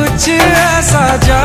कुछ ऐसा जा